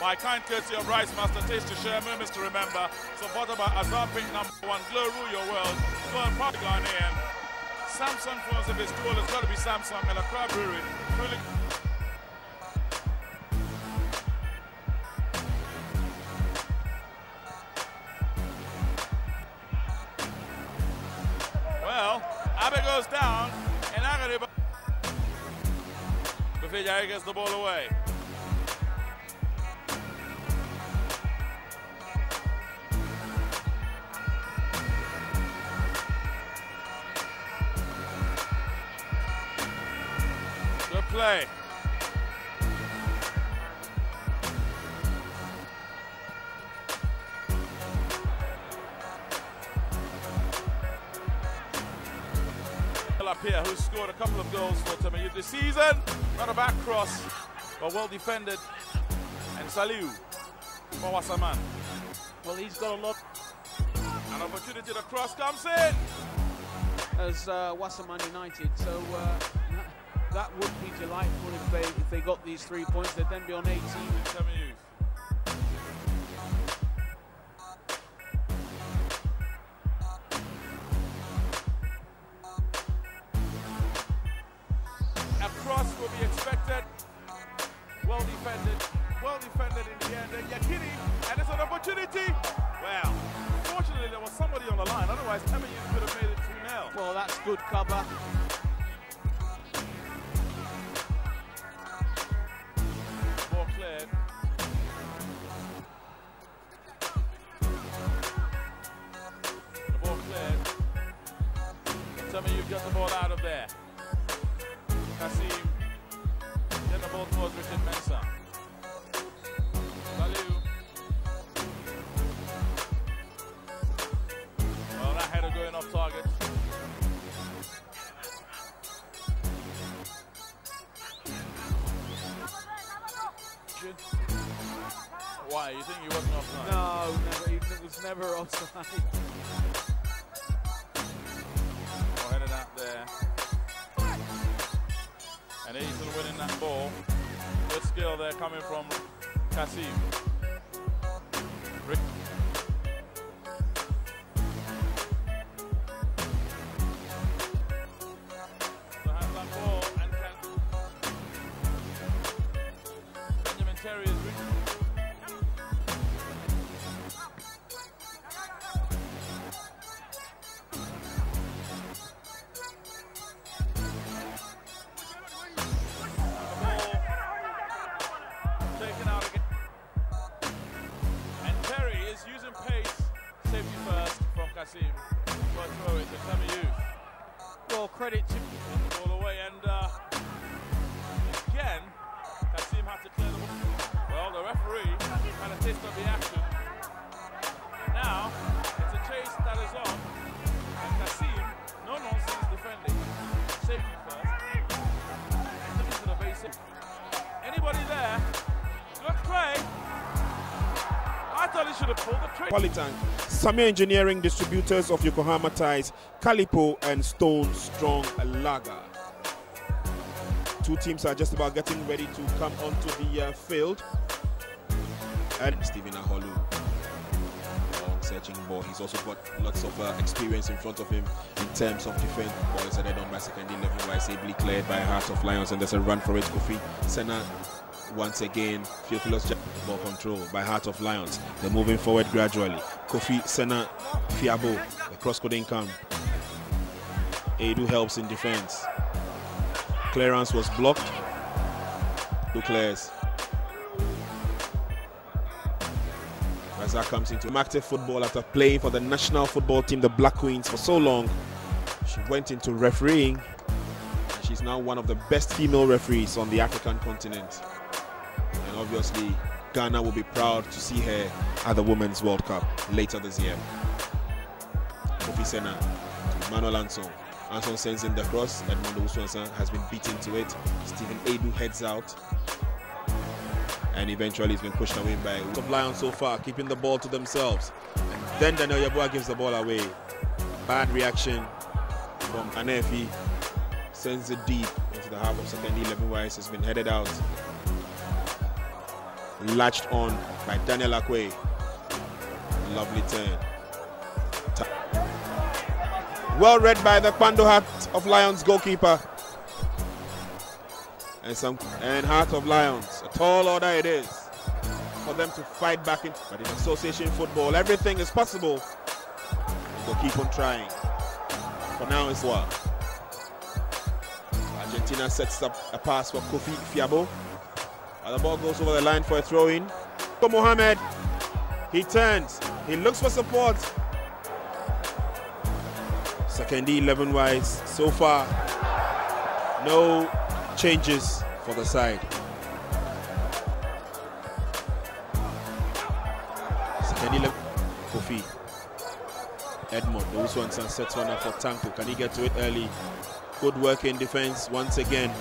By kind courtesy of Rice Master Taste to share moments to remember. Supported by Azar Pink number one, Glow Rule Your World, and Party Ghanaian. Samsung phones if it's cool, it's got to be Samsung and a crab brewery. Truly Well, Abbott goes down, and Agariba. Bufeja gets the ball away. Play. up here who scored a couple of goals for Tamayu this season. Not a back cross, but well defended. And Saliu for Wasserman. Well, he's got a lot An opportunity, the cross comes in. as uh, Wasserman United, so uh, that would be delightful if they if they got these three points. They'd then be on 18. Tamayu. A cross will be expected. Well defended. Well defended in the end. And Yakini, and it's an opportunity. Well, fortunately there was somebody on the line. Otherwise, Tamayu could have made it 2 0. Well, that's good cover. Tell me you've got the ball out of there. Kasim. Get the ball towards Richard Mensah. Saliu. Well, that header going off target. Why? You think he wasn't offside? No, never. It was never offside. And Eason winning that ball. Good skill there coming from Kasim. Rick. So has that ball and can Benjamin Terry credit to He should have pulled the trigger. Polytank, Samir Engineering distributors of Yokohama ties, Calipo and Stone Strong Lager. Two teams are just about getting ready to come onto the uh, field. And Stephen Aholu, searching ball. He's also got lots of uh, experience in front of him in terms of defense. Ball is headed on by Sekondi 11, wise ably cleared by Heart of Lions, and there's a run for it. Kofi Senna once again, Theophilus ball control by Heart of Lions. They're moving forward gradually. Kofi Senna Fiabo, the cross couldn't come. Edu helps in defense. Clearance was blocked. Clears? Razak comes into active football after playing for the national football team, the Black Queens, for so long. She went into refereeing. She's now one of the best female referees on the African continent. And obviously, Ghana will be proud to see her at the Women's World Cup later this year. Kofi Senna Manuel Anson. Anson sends in the cross. Edmundo Uswansa has been beaten to it. Stephen Edu heads out. And eventually he's been pushed away by of Lions so far, keeping the ball to themselves. And then Daniel Yabua gives the ball away. Bad reaction from Anefi. Sends it deep into the half of Sekondi 11 wise. Has been headed out. Latched on by Daniel Akwe. Lovely turn. Well read by the Kpando Heart of Lions goalkeeper. And some and Heart of Lions. A tall order it is for them to fight back in. But in association football, everything is possible. They'll keep on trying. For now, it's what? Argentina sets up a pass for Kofi Fiabo. And the ball goes over the line for a throw in. Mohamed, he turns, he looks for support, Sekondi 11 wise. So far, no changes for the side. Sekondi 11. Kofi. Edmond, those ones and sets one up for Tanko. Can he get to it early? Good work in defense once again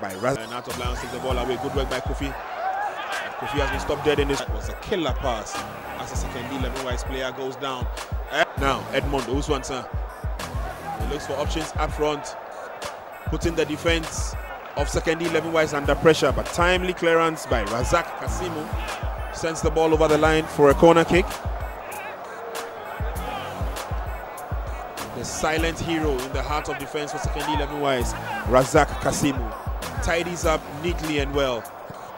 by Raz. And out of Lions take the ball away. Good work by Kofi. And Kofi has been stopped dead in this. It was a killer pass as a Sekondi 11 wise player goes down. Now, Edmond, those ones, uh, he looks for options up front, putting the defense of Sekondi 11 wise under pressure, but timely clearance by Razak Kasimu sends the ball over the line for a corner kick. The silent hero in the heart of defense for Sekondi 11 wise, Razak Kasimu, tidies up neatly and well,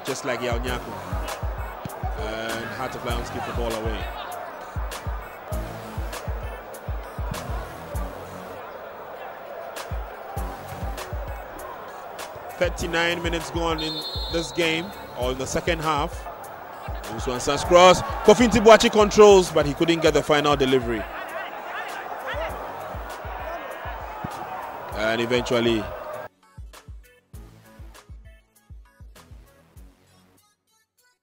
just like Yao Nyaku. And Heart of Lions keep the ball away. 39 minutes gone in this game, or in the second half. Usman Sans cross. Kofi Ntibwachi controls, but he couldn't get the final delivery. And eventually,